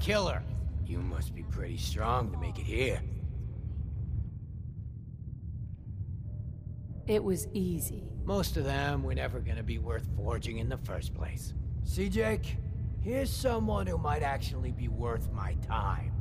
killer. You must be pretty strong to make it here. It was easy. Most of them were never gonna be worth forging in the first place. See, Jake? Here's someone who might actually be worth my time.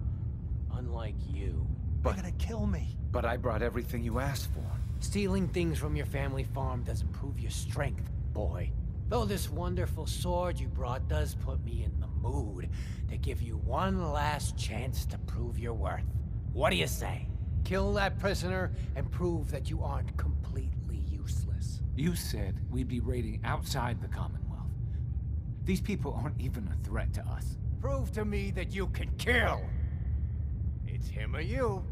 Unlike you. They're gonna kill me. But I brought everything you asked for. Stealing things from your family farm doesn't prove your strength, boy. Though this wonderful sword you brought does put me in the mood to give you one last chance to prove your worth. What do you say? Kill that prisoner and prove that you aren't completely useless. You said we'd be raiding outside the Commonwealth. These people aren't even a threat to us. Prove to me that you can kill! It's him or you.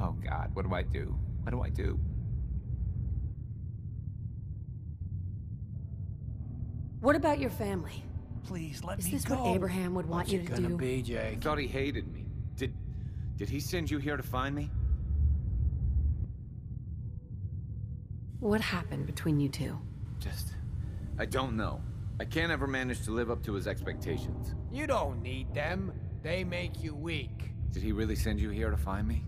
Oh god, what do I do? What do I do? What about your family? Please, let Is me go. Is this what Abraham would want What's you it to gonna do? be, I thought he hated me. Did... Did he send you here to find me? What happened between you two? Just... I don't know. I can't ever manage to live up to his expectations. You don't need them. They make you weak. Did he really send you here to find me?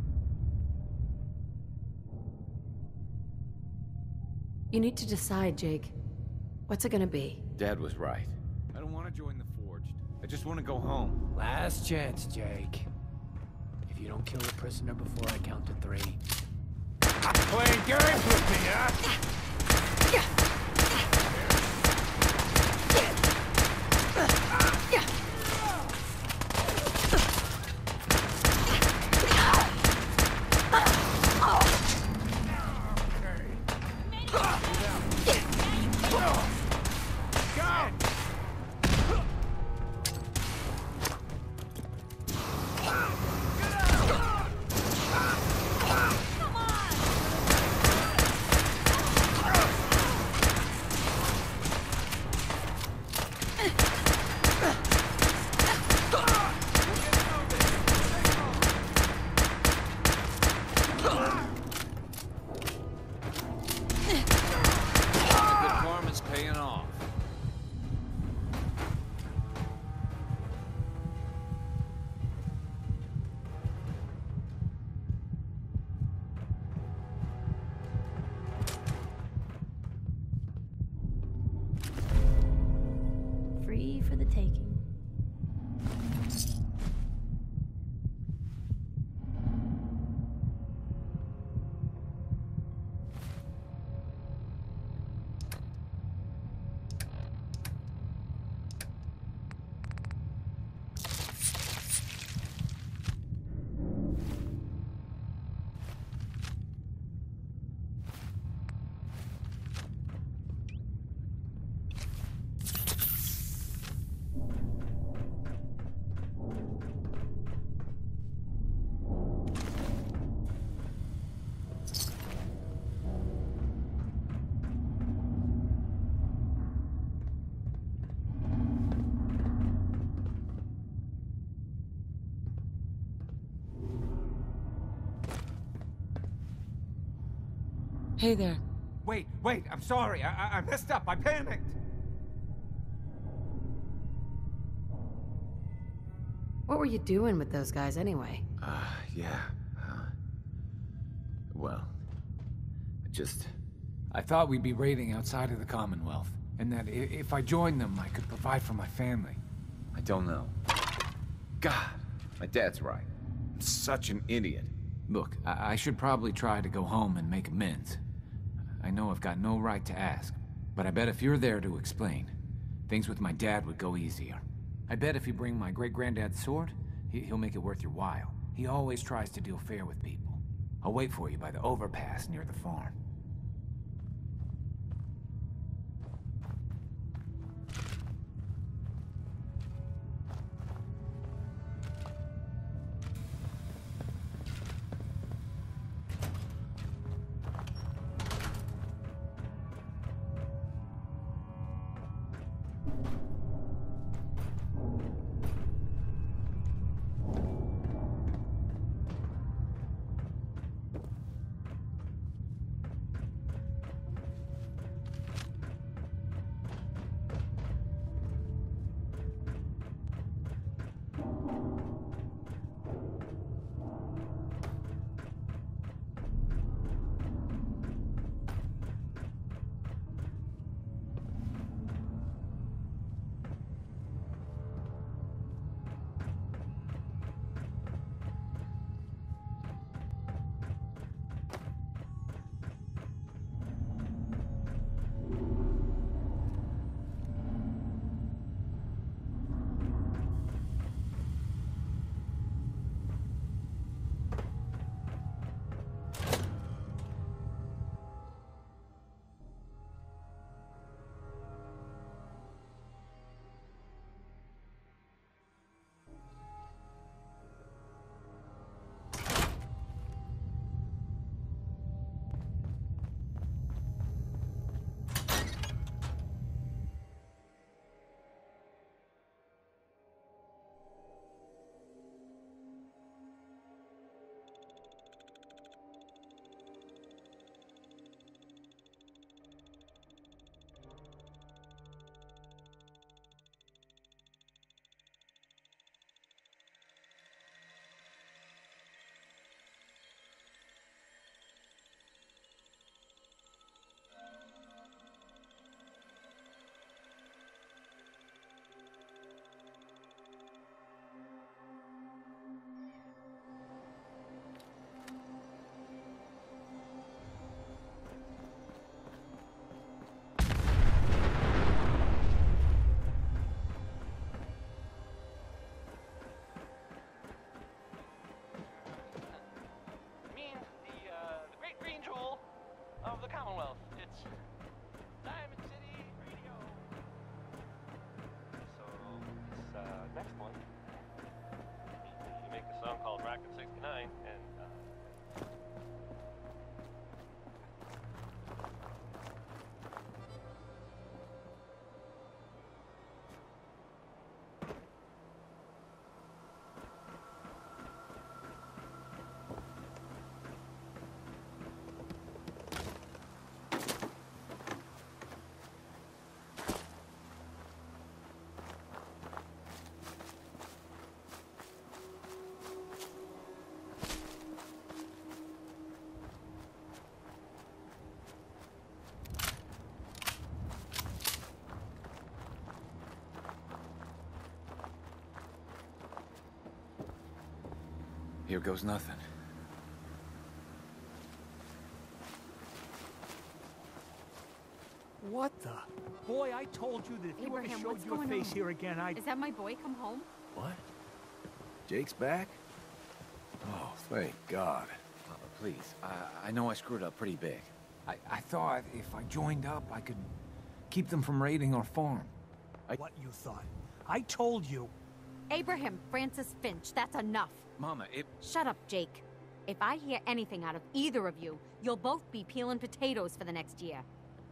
You need to decide, Jake. What's it gonna be? Dad was right. I don't want to join the Forged. I just want to go home. Last chance, Jake. If you don't kill the prisoner before I count to three. Playing games with me, huh? Free for the taking. Hey there. Wait, wait, I'm sorry. I, I, I messed up. I panicked. What were you doing with those guys anyway? Uh, yeah. Uh, well, I just... I thought we'd be raiding outside of the Commonwealth, and that i- if I joined them, I could provide for my family. I don't know. God, my dad's right. I'm such an idiot. Look, I, I should probably try to go home and make amends. I know I've got no right to ask, but I bet if you're there to explain, things with my dad would go easier. I bet if you bring my great-granddad's sword, he, he'll make it worth your while. He always tries to deal fair with people. I'll wait for you by the overpass near the farm. Here goes nothing. What the? Boy, I told you that if you ever Abraham, showed what's your going face on? here again, I'd... Is that my boy come home? What? Jake's back? Oh, thank God. Papa, please. I, I know I screwed up pretty big. I, I thought if I joined up, I could keep them from raiding our farm. What you thought. I told you. Abraham Francis Finch, that's enough. Mama, it... Shut up, Jake. If I hear anything out of either of you, you'll both be peeling potatoes for the next year.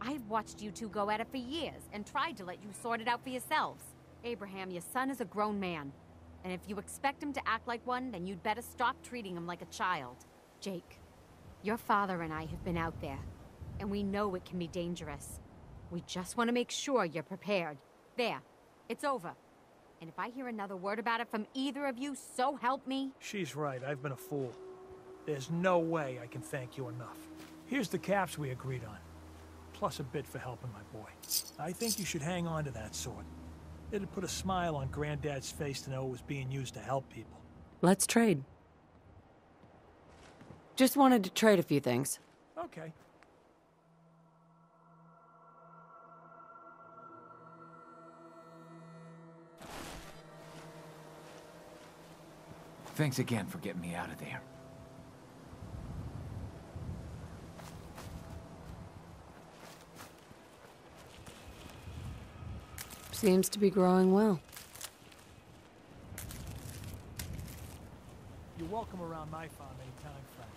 I've watched you two go at it for years and tried to let you sort it out for yourselves. Abraham, your son is a grown man. And if you expect him to act like one, then you'd better stop treating him like a child. Jake, your father and I have been out there, and we know it can be dangerous. We just want to make sure you're prepared. There, it's over. And if I hear another word about it from either of you, so help me. She's right, I've been a fool. There's no way I can thank you enough. Here's the caps we agreed on. Plus a bit for helping my boy. I think you should hang on to that sword. It'd put a smile on Granddad's face to know it was being used to help people. Let's trade. Just wanted to trade a few things. Okay. Thanks again for getting me out of there. Seems to be growing well. You're welcome around my farm anytime, Frank.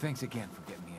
Thanks again for getting me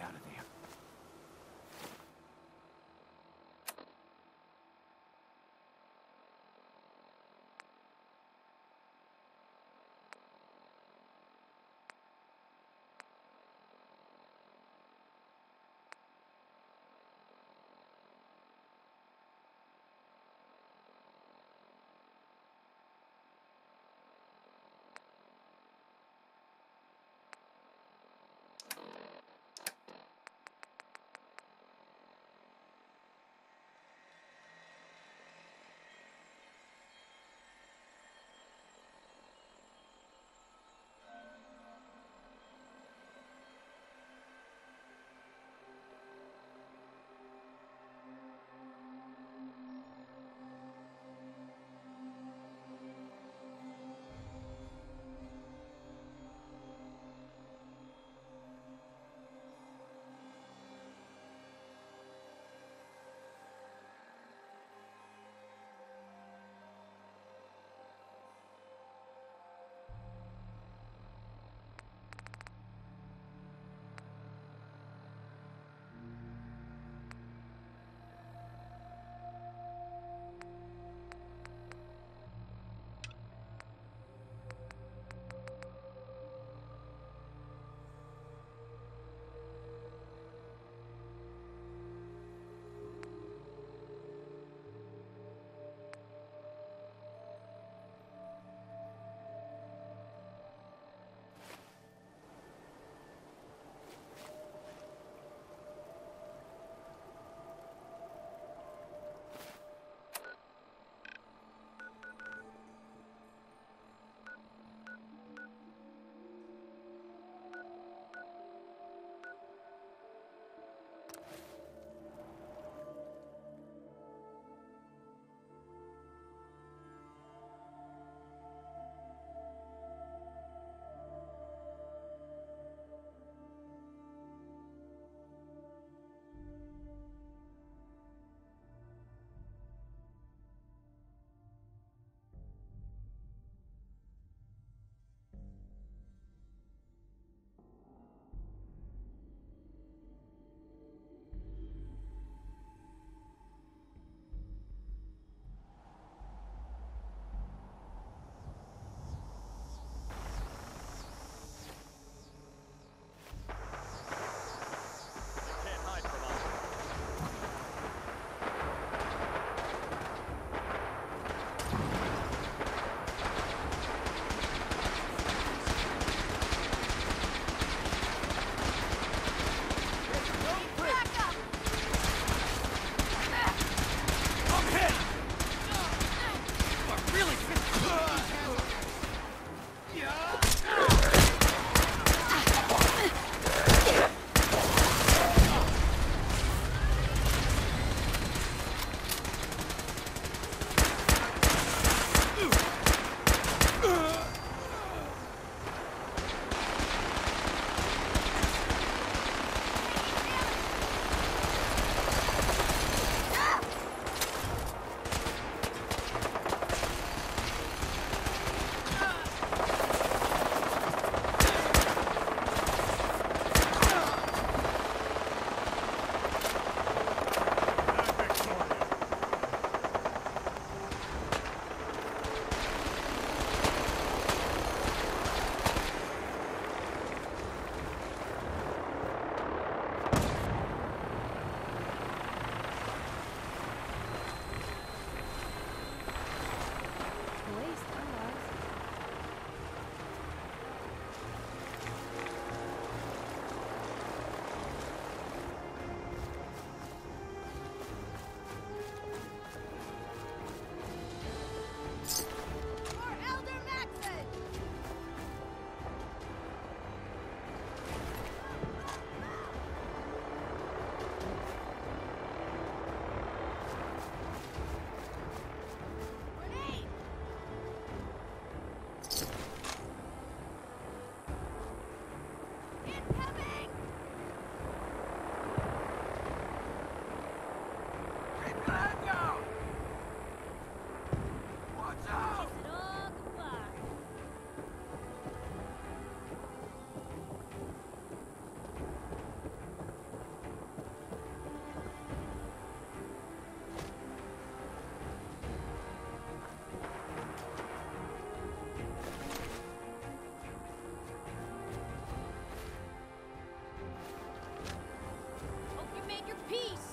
peace.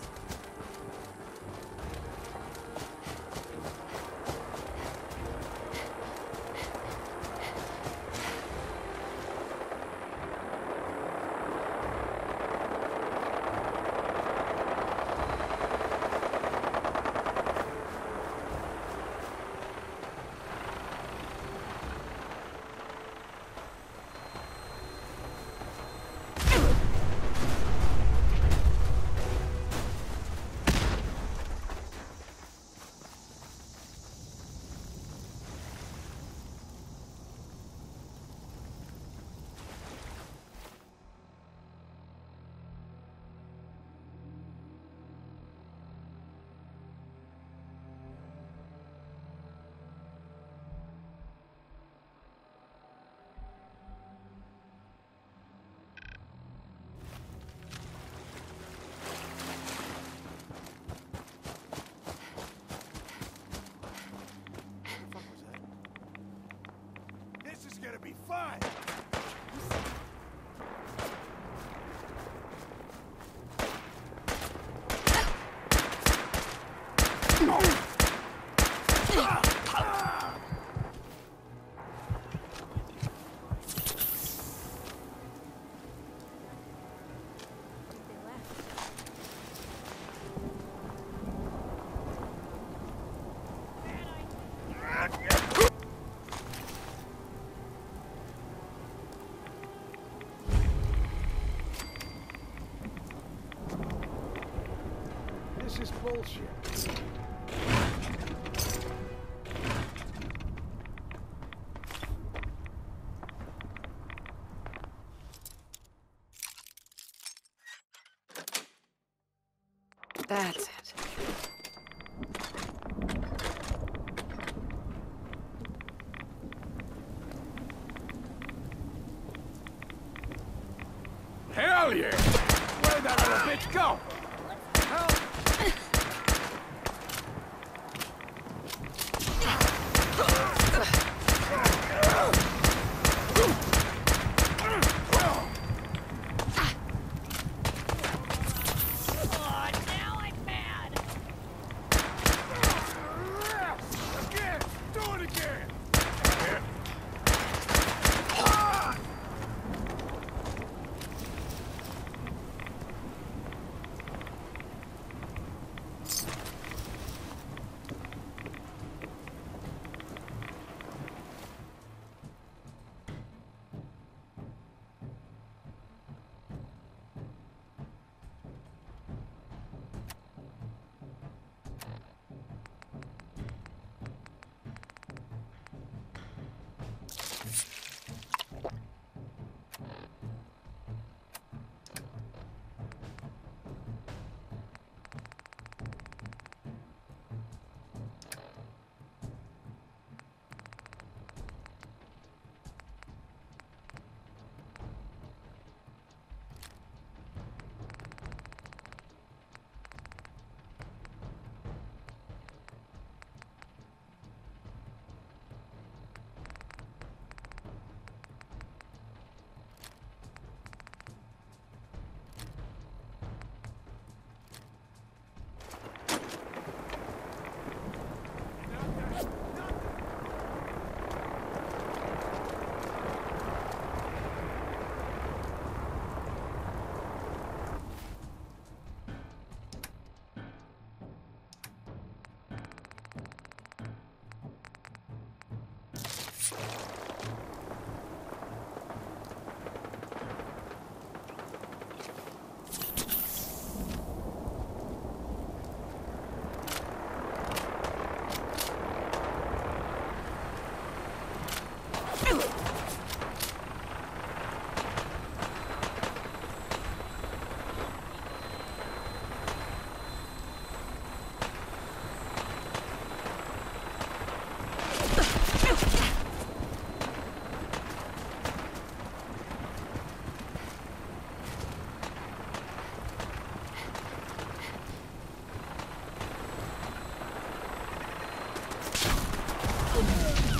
Fine. This is bullshit. Unstoppable.